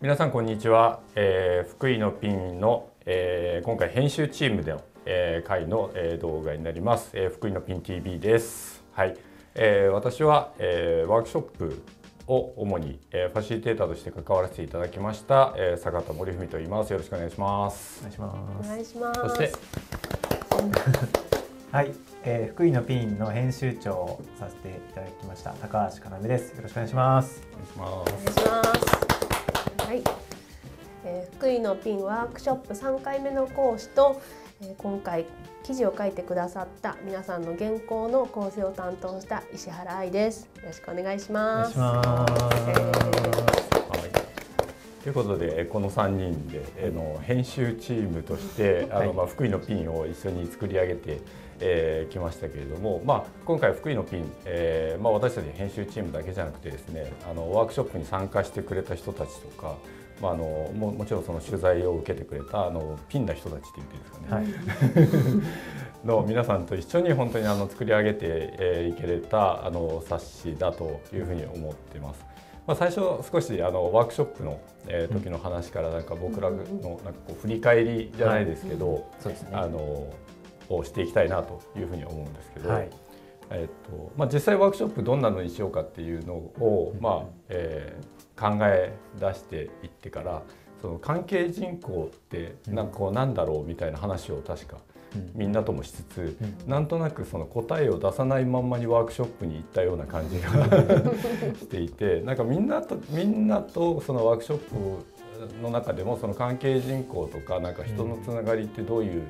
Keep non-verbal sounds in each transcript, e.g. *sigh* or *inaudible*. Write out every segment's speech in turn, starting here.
皆さんこんにちは、えー、福井のピンの、えー、今回編集チームでの、えー、回の、えー、動画になります、えー、福井のピン TV です。はい、えー、私は、えー、ワークショップを主に、えー、ファシリテーターとして関わらせていただきました、えー、坂田森文と言います。よろしくお願いします。お願いします。お願いします。そして。*laughs* はい、えー、福井のピンの編集長をさせていただきました高橋かなめです。よろしくお願いします。お願いします。お願いしますはい、えー、福井のピンワークショップ3回目の講師と、えー、今回記事を書いてくださった皆さんの原稿の構成を担当した石原愛です。よろしくお願いします。ということでこの3人で、えの編集チームとしてあの、まあ、福井のピンを一緒に作り上げてえー、来ましたけれども、まあ、今回福井のピン、えーまあ、私たち編集チームだけじゃなくてですねあのワークショップに参加してくれた人たちとか、まあ、あのももちろんその取材を受けてくれたあのピンな人たちって言っていいですかね、はい、*laughs* の皆さんと一緒に本当にあの作り上げて、えー、いけれたあの冊子だというふうに思ってます。まあ、最初少しあのワークショップの、えー、時の話からなんか僕らのなんかこう振り返りじゃないですけど、そうですね、あのをしていきたいなというふうに思うんですけど、はい、えっとまあ、実際ワークショップどんなのにしようかっていうのを、まあえー、考え出していってからその関係人口ってなんかこうなんだろうみたいな話を確かみんなともしつつ、うなんとなくその答えを出さないまんまにワークショップに行ったような感じが *laughs* していてなんかみんなとみんなとそのワークショップの中でもその関係人口とかなんか人のつながりってどういう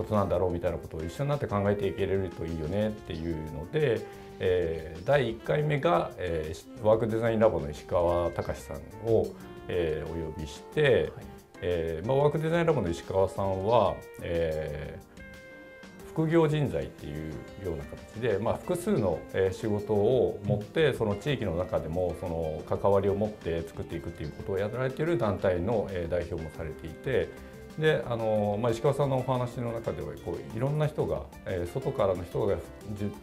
ことなんだろうみたいなことを一緒になって考えていけれるといいよねっていうので、えー、第1回目が、えー、ワークデザインラボの石川隆さんを、えー、お呼びして、はい、えーまあ、ワークデザインラボの石川さんは、えー、副業人材っていうような形で、まあ、複数の仕事を持ってその地域の中でもその関わりを持って作っていくっていうことをやられている団体の代表もされていて。であの、まあ、石川さんのお話の中ではこういろんな人が、えー、外からの人が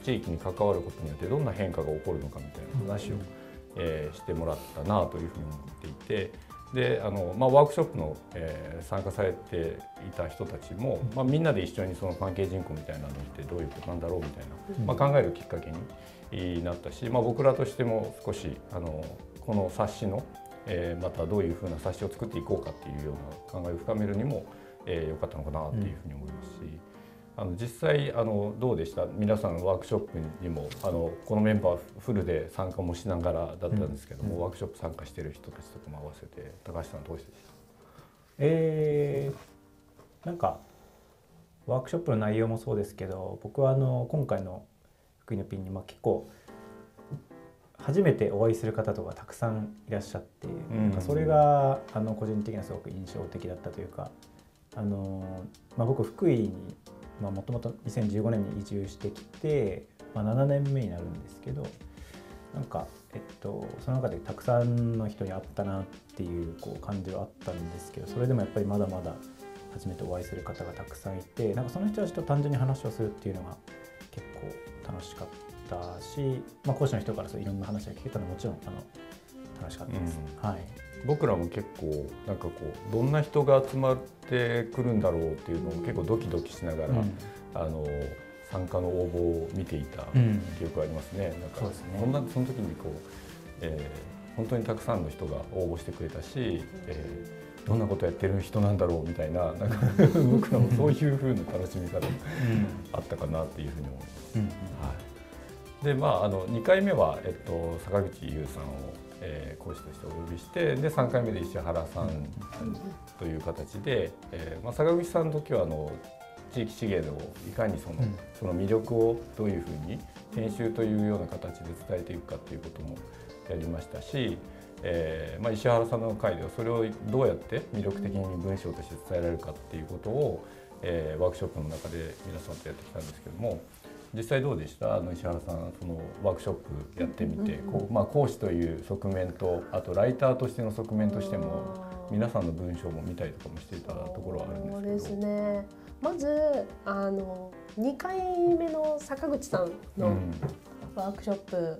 地域に関わることによってどんな変化が起こるのかみたいな話を、うん、えー、してもらったなというふうに思っていてであの、まあ、ワークショップの、えー、参加されていた人たちも、まあ、みんなで一緒にその関係人口みたいなのってどういうことなんだろうみたいな、まあ、考えるきっかけになったし、まあ、僕らとしても少しあのこの冊子のえー、またどういうふうな冊子を作っていこうかっていうような考えを深めるにも、えー、よかったのかなっていうふうに思いますし、うん、あの実際あのどうでした？皆さんワークショップにもあのこのメンバーフルで参加もしながらだったんですけども、うん、ワークショップ参加してる人たちとかも合わせて高橋さんどうしてでした？えー、なんかワークショップの内容もそうですけど僕はあの今回の福井のピンに、まあ、結構初めてお会いする方とかたくさんいらっしゃって、うん、なんかそれがあの個人的にはすごく印象的だったというかあの、まあ、僕福井にもともと2015年に移住してきて、まあ、7年目になるんですけどなんか、えっと、その中でたくさんの人に会ったなっていうこう感じはあったんですけどそれでもやっぱりまだまだ初めてお会いする方がたくさんいてなんかその人たちと単純に話をするっていうのが結構楽しかった。ったし、まあ、講師の人からそういろんな話が聞けたのはもちろんあの楽しかったです、うん、はい、僕らも結構なんかこうどんな人が集まってくるんだろうっていうのを結構ドキドキしながら、うん、あの参加の応募を見ていた記憶がありますね。うん、なんかそ、ね、んなその時にこう、えー、本当にたくさんの人が応募してくれたし、えー、どんなことやってる人なんだろうみたいななんか *laughs* 僕らもそういうふうな楽しみ方があったかなっていうふうに思います。はいでまああの2回目は、えっと、坂口優さんを、えー、講師としてお呼びしてで3回目で石原さんという形で、えーまあ、坂口さんの時はあの地域資源をいかにその,、その魅力をどういうふうに編集というような形で伝えていくかということもやりましたし、えーまあ、石原さんの回ではそれをどうやって魅力的に文章として伝えられるかっていうことを、えー、ワークショップの中で皆さんとやってきたんですけども。実際どうでした？あの石原さんそのワークショップやってみて、こうまあ、講師という側面とあとライターとしての側面としても皆さんの文章も見たりとかもしていたところはあるんですけど。そうですね。まずあの2回目の坂口さんのワークショップ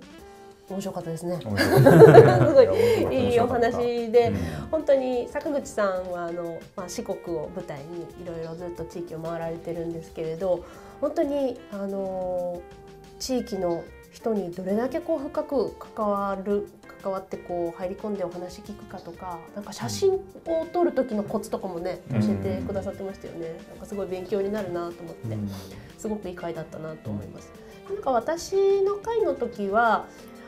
面白かったですね。*laughs* すごいやいいお話で、うん。本当に坂口さんはあの、まあ、四国を舞台にいろいろずっと地域を回られてるんですけれど本当にあの地域の人にどれだけこう深く関わる関わってこう入り込んでお話聞くかとかなんか写真を撮る時のコツとかもね教えてくださってましたよね。なんかすごい勉強になるなと思って。すごくいい回だったなと思います。なんか私の回の時は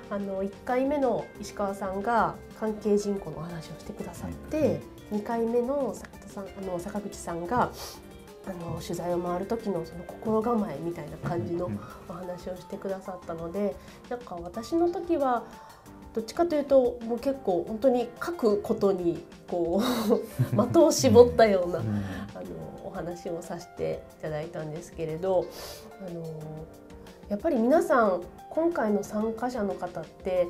あの1回目の石川さんが関係人口のお話をしてくださって、2回目の坂田さんあの坂口さんがあの取材を回る時のその心構えみたいな感じのお話をしてくださったのでなんか私の時はどっちかというともう結構本当に書くことにこう *laughs* 的を絞ったようなあのお話をさせていただいたんですけれどあのやっぱり皆さん今回の参加者の方って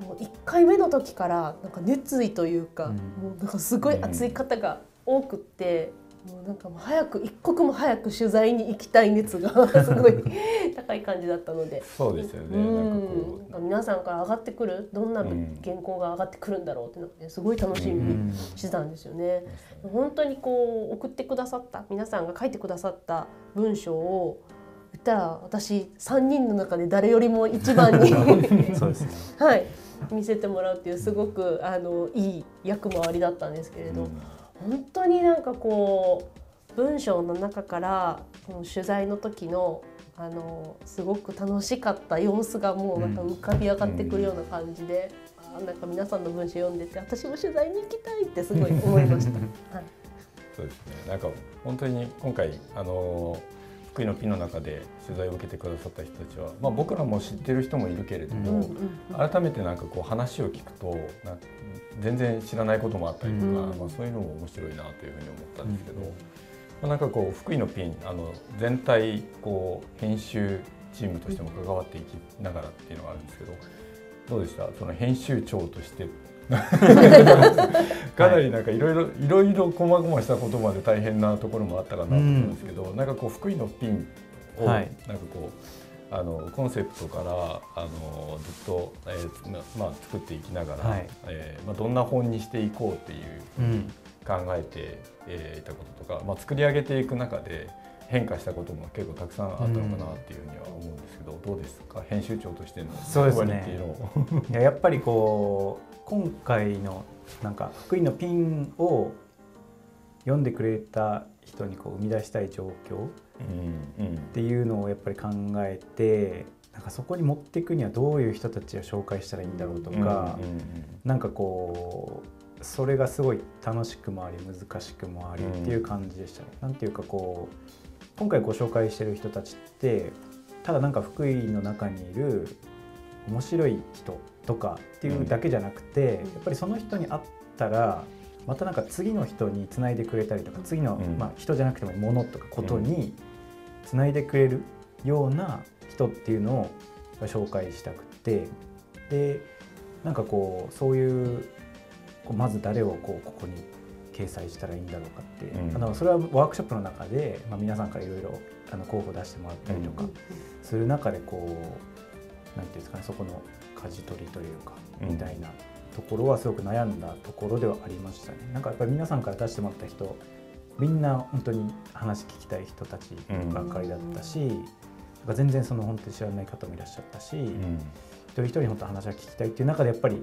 もう1回目の時からなんか熱意というか、うんもうなんかすごい熱い方が多くって。もうなんかもう早く一刻も早く取材に行きたい熱が *laughs* すごい *laughs* 高い感じだったので。そうですよね。うなんなんか皆さんから上がってくるどんなうん原稿が上がってくるんだろうってすごい楽しみにうん。してたんですよね。本当にこう送ってくださった皆さんが書いてくださった文章を言ったら私3人の中で誰よりも一番に *laughs* そうですね。はい。見せてもらうっていうすごくあのいい役回りだったんですけれど、うん本当になんかこう文章の中からこの取材の時のあのすごく楽しかった様子がもうなんか浮かび上がってくるような感じで、あーなんか皆さんの文章読んでて私も取材に行きたいってすごい思いました。はい *laughs* そうですね。なんか本当に今回あの福井のピンの中で取材を受けてくださった人たちは、まあ僕らも知ってる人もいるけれども、改めてなんかこう話を聞くとな全然知らないこともあったりとか、うんまあそういうのも面白いなというふうに思ったんですけど、まあなんかこう福井のピンあの全体こう編集チームとしても関わっていきながらっていうのがあるんですけど、どうでした？その編集長として。*laughs* かなりなんかいろいろいろいろ細々したことまで大変なところもあったかなと思うんですけど、なんかこう福井のピンをはい。なんかこうあのコンセプトからあのずっと、えーままあ、作っていきながら、はい。えーまあ、どんな本にしていこうっていう考えて、えーいたこととか、まあ、作り上げていく中で変化したことも結構たくさんあったのかなっていうふうには思うんですけど、どうですか？編集長としてのそうですね。いややっぱりこう今回のなんか福井のピンを読んでくれた人にこう生み出したい状況うんうん。っていうのをやっぱり考えてなんかそこに持っていくにはどういう人たちを紹介したらいいんだろうとか、うんうん。なんかこうそれがすごい楽しくもあり難しくもありっていう感じでしたね。なんていうかこう今回ご紹介してる人たちってただなんか福井の中にいる面白い人とかっていうだけじゃなくて、やっぱりその人に会ったらまたなんか次の人につないでくれたりとか次の、うん。まあ、人じゃなくても物とかことにつないでくれるような人っていうのを紹介したくってでなんかこうそういうこうまず誰をこうここに掲載したらいいんだろうかって、うん。あのそれはワークショップの中で、まあ、皆さんからいろいろあの候補出してもらったりとかうん。する中でこうなんていうんですかねそこの舵取りというか、うん。みたいなところはすごく悩んだところではありましたね。なんかやっぱり皆さんから出してもらった人みんな本当に話聞きたい人たちばっかりだったし、なんか全然その本当に知らない方もいらっしゃったし、うん。一人一人本当話は聞きたいっていう中でやっぱり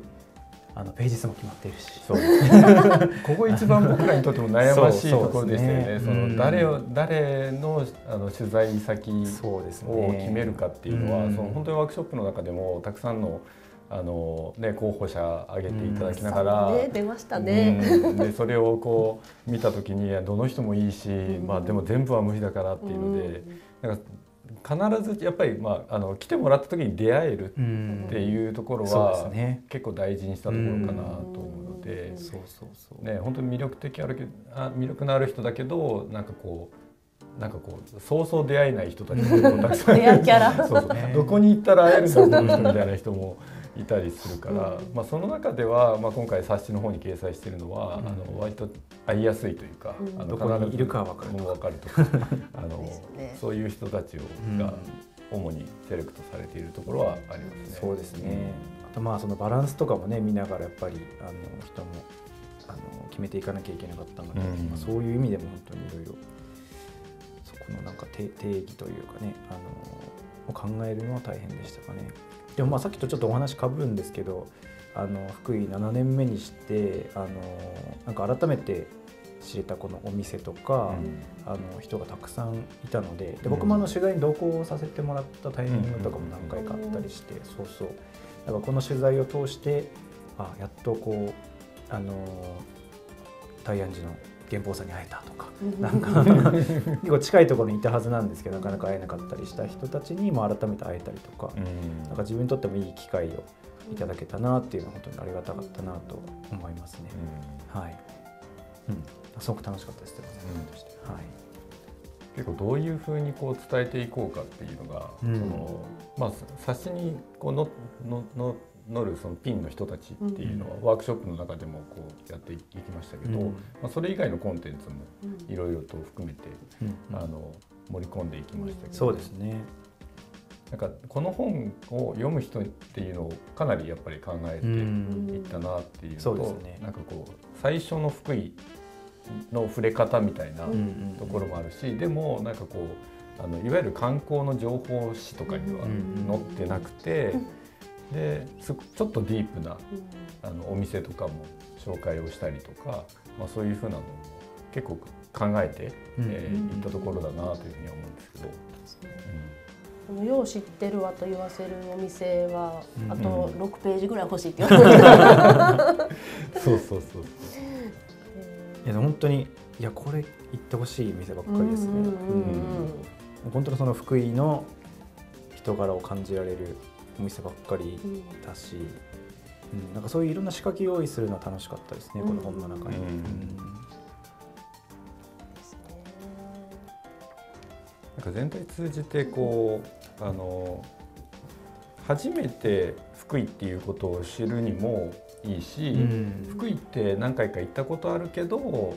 あのページ数も決まっているし。そうですねここ一番僕らにとっても悩ましいそうところでしたよね。ねうんの誰を誰のあの取材先を決めるかっていうのは、うんその本当にワークショップの中でもたくさんのあのね候補者挙げていただきながら。ね出ましたね。うんでそれをこう見た時にどの人もいいし、んまあ、でも全部は無理だからっていうので、なんか必ずやっぱり、まあ、あの来てもらった時に出会えるうんっていうところは、すね。結構大事にしたところかなと思うので。うんそうそうそう。ね、本当に魅力的あるけあ魅力のある人だけどなんかこうなんかこうそうそう出会えない人たちもたくさんいレア *laughs* キャラそうそうねどこに行ったら会えるんだこの人みたいな人もいたりするから、うん。まあ、その中では、まあ、今回冊子の方に掲載しているのは、うん。あの割と会いやすいというか、うん。あのどこにいるかは分かるもう分かるとか *laughs* あのそういう人たちをうん。が主にセレクトされているところはありますね。そうですね、あとまあそのバランスとかもね見ながらやっぱりあの人もあの決めていかなきゃいけなかったので、うん。まあ、そういう意味でも本当にいろいろそこのなんか定定義というかねあのを考えるのは大変でしたかね。でもまあさっきとちょっとお話かぶるんですけどあの福井7年目にしてあのなんか改めて知れたこのお店とか、あの人がたくさんいたのでで僕もあの取材に同行させてもらったタイミングとかも何回かあったりして、そうそう。だからこの取材を通してあやっとこうあの大安寺の源宝さんに会えたとか、なんか *laughs* 結構近いところにいたはずなんですけどなかなか会えなかったりした人たちにも改めて会えたりとか、うん。なんか自分にとってもいい機会をいただけたなっていうのは本当にありがたかったなと思いますね。はい、うん、すごく楽しかったです。でもね。うん。はい。結構どういうふうにこう伝えていこうかっていうのが、うん。そのまあ冊子にこうののの乗るそのピンの人たちっていうのは、ワークショップの中でもこうやっていきましたけど、うん。まあ、それ以外のコンテンツもいろいろと含めて、うん。あの盛り込んでいきましたけど、そうですね。なんかこの本を読む人っていうのをかなりやっぱり考えてうん。いったなっていうのと、そうですね。なんかこう最初の福井の触れ方みたいなうんうんところもあるし、でもなんかこうあのいわゆる観光の情報誌とかにはうん。載ってなくて、*laughs* ですちょっとディープなあのお店とかも紹介をしたりとか、まあ、そういうふうなのも結構考えて、うん。えーいったところだなというふうには思うんですけど。この「よう知ってるわ」と言わせるお店は、うん。あと6ページぐらい欲しいって言われて。そうそうそうそう。いや本当にいやこれ行ってほしい店ばっかりですね。うんうんうん本当にその福井の人柄を感じられるお店ばっかりうん。だし、うん、なんかそういういろんな仕掛け用意するのは楽しかったですね、この本の中に。なんか全体通じてこうあの初めて福井っていうことを知るにもいいし、うん。福井って何回か行ったことあるけど、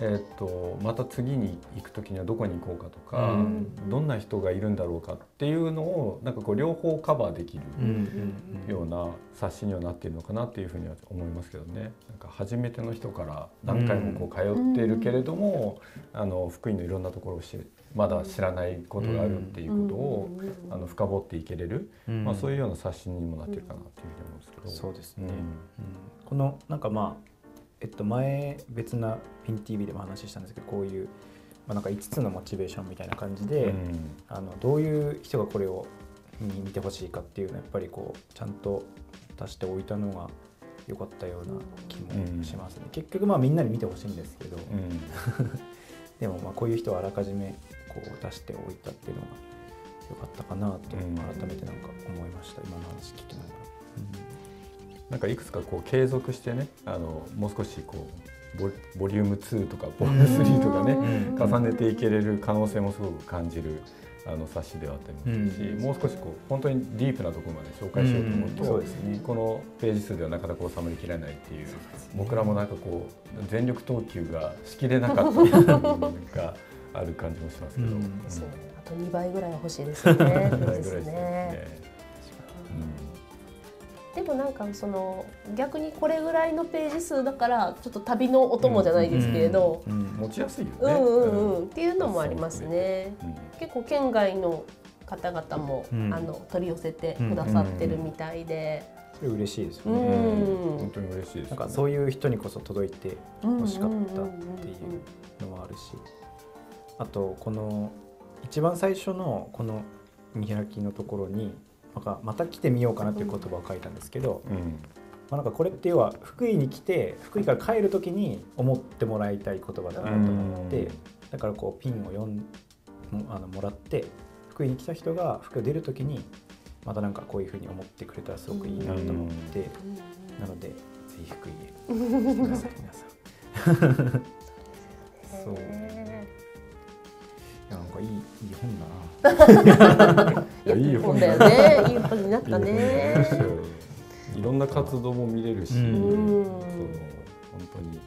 えー、とまた次に行く時にはどこに行こうかとか、うん。どんな人がいるんだろうかっていうのをなんかこう両方カバーできるうんうんような冊子にはなっているのかなっていうふうには思いますけどね。なんか初めての人から何回もこう通っているけれども、あの福井のいろんなところを知るまだ知らないことがあるっていうことを、あの深掘っていけれる、うん。まあ、そういうような冊子にもなってるかなっていうふうに思うんですけど。そうですね、うん。うん。このなんかまあえっと前別なピン TV でも話したんですけどこういう、まあ、なんか5つのモチベーションみたいな感じで、うん。あのどういう人がこれを見見てほしいかっていうのをやっぱりこうちゃんと出しておいたのが良かったような気もしますね、結局まあみんなに見てほしいんですけど、うん *laughs* でもまあこういう人をあらかじめこう出しておいたっていうのが良かったかなとうん。改めてなんか思いました、今の話聞きながら。なんかいくつかこう継続してねあのもう少しこうボボリューム2とかボリューム3とかねうん。重ねていけれる可能性もすごく感じるあの冊子ではあったりもするし、うん。もう少しこう本当にディープなところまで紹介しようと思うと、うん。そうですね。このページ数ではなかなか収まりきれないっていう僕らもなんかこう全力投球がしきれなかった部分がある感じもしますけど、うん。そうあと2倍ぐらい欲しいですよね。ぐらいですぐらいですね。ね。でもなんかその逆にこれぐらいのページ数だからちょっと旅のお供じゃないですけれど、うん。うん。うん持ちやすいよね。うんうんうん、うん。っていうのもありますね。うん結構県外の方々も、うん。あの取り寄せてくださってるみたいで、それ嬉しいですようね。ん。本当に嬉しいです、なんかそういう人にこそ届いて欲しかったっていうのもあるし、あとこの一番最初のこの見開きのところになんかまた来てみようかなっていう言葉を書いたんですけど、うん。まあ、なんかこれって要は福井に来て福井から帰る時に思ってもらいたい言葉だなと思って、うん。だからこうピンを読んもあのもらって福井に来た人が福井を出る時にまたなんかこういうふうに思ってくれたらすごくいいなと思って、なのでぜひ福井へ来てください皆さん。そういやなんかいいいい本だな。*laughs* いやいい本本だよね。いい本になったいいね。いろんな活動も見れるし、うんその本当に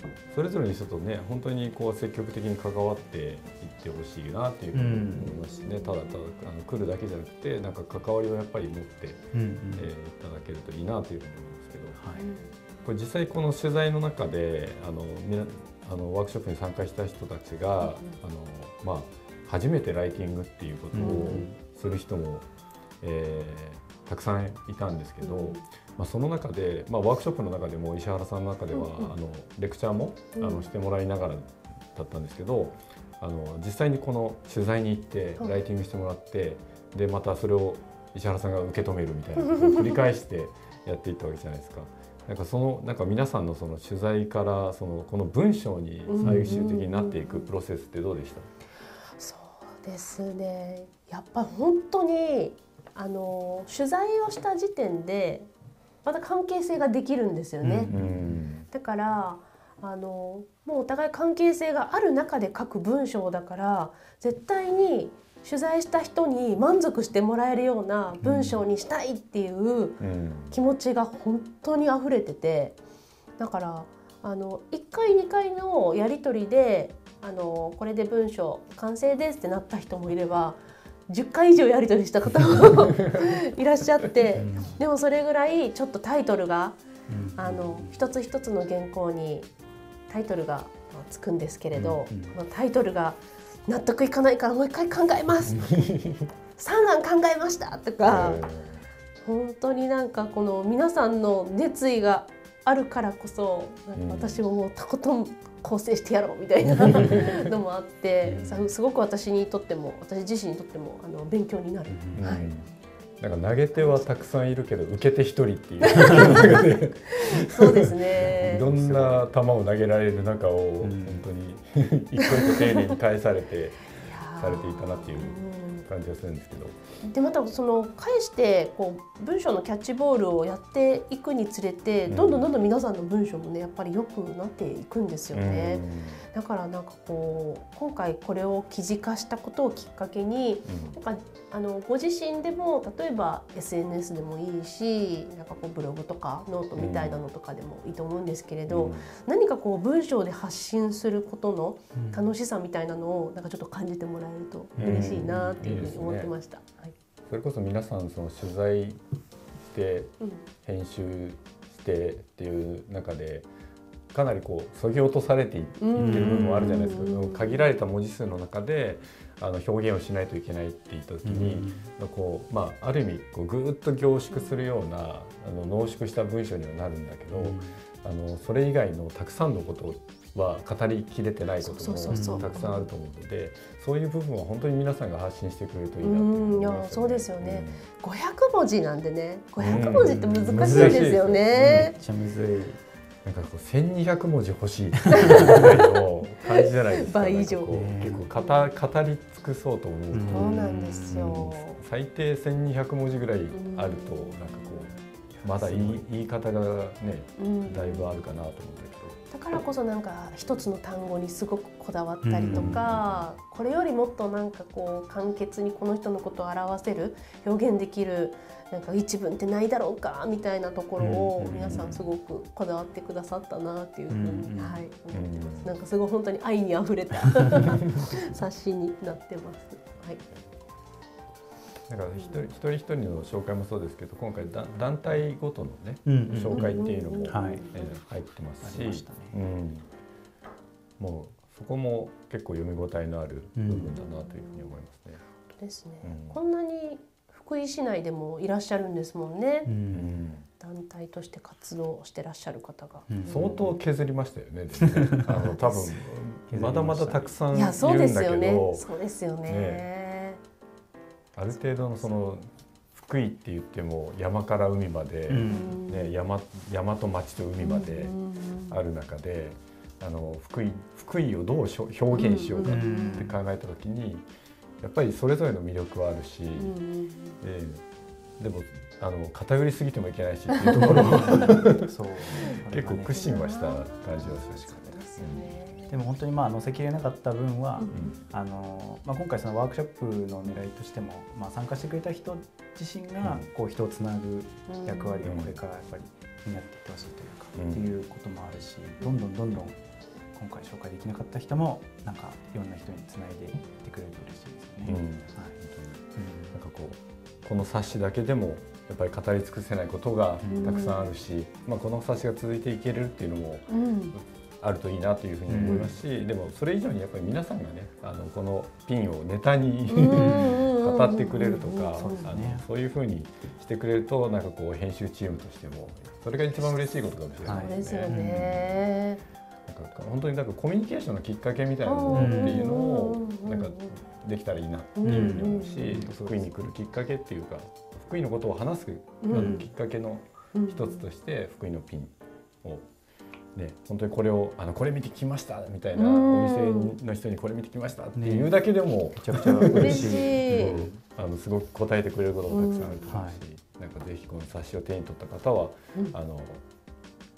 そそれぞれの人とね本当にこう積極的に関わっていってほしいなっていうふうに思いますしね、ただただあの来るだけじゃなくてなんか関わりをやっぱり持って、うんうん、えー、いただけるといいなというふうに思うんですけど、はい、これ実際この取材の中であのあのワークショップに参加した人たちが、うんうん、あのまあ、初めてライティングっていうことをする人も、えー、たくさんいたんですけど、うん、まあ、その中で、まあ、ワークショップの中でも石原さんの中では、うんうん、あのレクチャーも、あのしてもらいながらだったんですけどあの実際にこの取材に行ってライティングしてもらってでまたそれを石原さんが受け止めるみたいなことを繰り返して *laughs* やっていったわけじゃないですか。なんかそのなんか皆さんのその取材からそのこの文章に最終的になっていくプロセスってどうでした、そうですね。やっぱ本当にあの取材をした時点でまた関係性ができるんですよね。だからあのもうお互い関係性がある中で書く文章だから絶対に取材した人に満足してもらえるような文章にしたいっていう気持ちが本当に溢れててだからあの1回2回のやり取りであのこれで文章完成ですってなった人もいれば10回以上やり取りした方も *laughs* いらっしゃってでもそれぐらいちょっとタイトルがあの一つ一つの原稿にタイトルがつくんですけれど、このタイトルが納得いかないからもう一回考えます。*laughs* 3案考えましたとか、本当になんかこの皆さんの熱意があるからこそ私ももうとことん構成してやろうみたいな *laughs* のもあってすごく私にとっても私自身にとってもあの勉強になる。はい。なんか投げ手はたくさんいるけど受け手一人っていう。*laughs* そうですね。いろんな球を投げられる中を本当に *laughs* 一個一個丁寧に返されてされていたなっていう感じがするんですけど。でまたその返してこう文章のキャッチボールをやっていくにつれてどんどんどんどん皆さんの文章もねやっぱり良くなっていくんですよね。だからなんかこう今回これを記事化したことをきっかけに、うん、なんかあのご自身でも例えば SNS でもいいしなんかこうブログとかノートみたいなのとかでもいいと思うんですけれど、うん、何かこう文章で発信することの楽しさみたいなのをなんかちょっと感じてもらえると嬉しいなっていうふうに思ってました。はい、それこそ皆さんその取材して編集してっていう中で、かなりこうそぎ落とされていってる部分もあるじゃないですか限られた文字数の中であの表現をしないといけないって言った時に、こうまあ、ある意味こうぐーっと凝縮するようなあの濃縮した文章にはなるんだけど、あのそれ以外のたくさんのことは語りきれてないこともたくさんあると思うのでそういう部分は本当に皆さんが発信してくれるといいなと思います、ね、そうですよね、うん、500文字なんでね。500文字って難しいですよね。めっちゃむずい。なんかこう1200文字欲しい感じじゃないですか。倍以上。結構語語り尽くそうと思うと、そうなんですよ。最低1200文字ぐらいあるとなんかこうまだ言い言い方がね、だいぶあるかなと思ったけど。だからこそなんか一つの単語にすごくこだわったりとか、これよりもっとなんかこう簡潔にこの人のことを表せる表現できるなんか一文ってないだろうかみたいなところを皆さんすごくこだわってくださったなっていうふうに、はい、思ってます。なんかすごい本当に愛にあふれた *laughs* 冊子になってます。はい。だから一人一人一人の紹介もそうですけど今回だ団体ごとのね、紹介っていうのも、はい。えー、入ってますし、うん、もうそこも結構読み応えのある部分だなというふうに思いますね。本当ですね、こんなに福井市内でもいらっしゃるんですもんね。うん。団体として活動してらっしゃる方が、うん、相当削りましたよね。ね。*laughs* あの多分まだまだたくさんいるんだけど、そうですよね。そうですよね。ねある程度のその福井って言っても山から海まで、うん、ね山山と町と海まである中で、あの福井福井をどう表現しようかって考えた時に。やっぱりそれぞれの魅力はあるし、うんえー、でもあの偏りすぎてもいけないしっていうところそう。*laughs* 結構苦心はした感じはするでも本当にまあ載せきれなかった分は、うん、あのまあ、今回そのワークショップの狙いとしても、まあ、参加してくれた人自身がこう人をつなぐ役割をこれからやっぱり担っていってほしいというか、うん、っていうこともあるしどんどんどんどんこ今回紹介できなかった人もなんかいろんな人につないでいってくれると嬉しいですよね。うん。はい。なんかこうこの冊子だけでもやっぱり語り尽くせないことがたくさんあるし、まあ、この冊子が続いていけるっていうのもうんあるといいなというふうに思いますし、でもそれ以上にやっぱり皆さんがねあのこのピンをネタにうん。語ってくれるとか、そうですあのねそういうふうにしてくれるとなんかこう編集チームとしてもそれが一番嬉しいことかもしれない。そうですよね。ね。なんか本当になんかコミュニケーションのきっかけみたいなものっていうのをなんかできたらいいなっていうふうに思うし、福井に来るきっかけっていうか福井のことを話すきっかけの一つとして福井のピンを。ね、本当にこれをあのこれ見てきましたみたいなうん。お店の人にこれ見てきましたっていうだけでも、めちゃくちゃ嬉嬉しい。うん。あのすごく答えてくれることもたくさんあると思うし、なんかぜひこの冊子を手に取った方は、うん。あの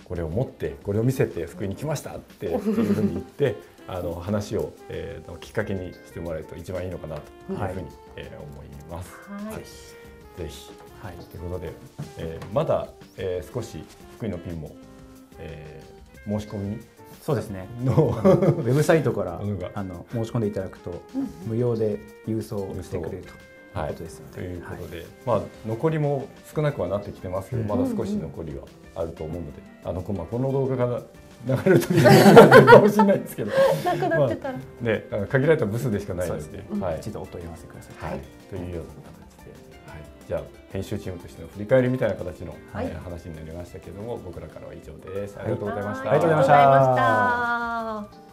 これを持ってこれを見せて福井に来ましたっていうふうに言ってあの話を、えー、きっかけにしてもらえると一番いいのかなというふうに、えー思います。はい。ぜひ。はい。ということで、えーまだ、えー少し福井のピンも、えー申し込みそうですね。*laughs* のウェブサイトからあの申し込んでいただくと無料で郵送してくれるというはい。ことですので。ということで、まあ残りも少なくはなってきてますけど、うんまだ少し残りはあると思うので、あのこまあこの動画が流れる時にかもしれないですけど、なくなってたら。ね、あの限られたブスでしかないので、ね。はい、一度お問い合わせください。はい、というような形じゃあ編集チームとしての振り返りみたいな形の、はいえー話になりましたけれども、僕らからは以上です。ありがとうございました。ありがとうございましたありがとうございました。